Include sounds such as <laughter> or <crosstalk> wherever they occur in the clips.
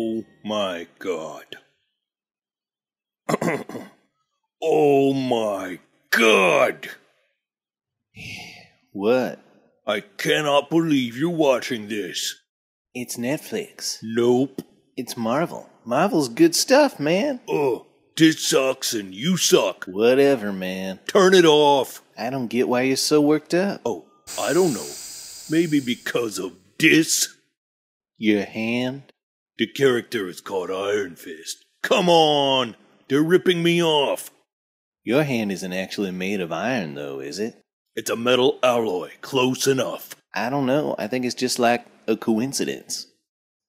Oh my God. <clears throat> oh my God! <sighs> What? I cannot believe you're watching this. It's Netflix. Nope. It's Marvel. Marvel's good stuff, man. Ugh. This sucks and you suck. Whatever, man. Turn it off. I don't get why you're so worked up. Oh, I don't know. Maybe because of this? Your hand? The character is called Iron Fist. Come on! They're ripping me off. Your hand isn't actually made of iron, though, is it? It's a metal alloy. Close enough. I don't know. I think it's just like a coincidence.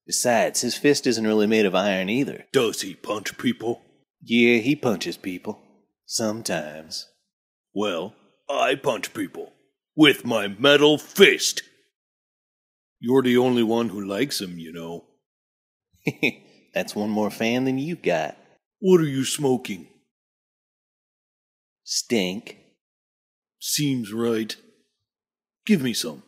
Besides, his fist isn't really made of iron either. Does he punch people? Yeah, he punches people. Sometimes. Well, I punch people. With my metal fist. You're the only one who likes him, you know. <laughs> That's one more fan than you got. What are you smoking? Stink. Seems right. Give me some.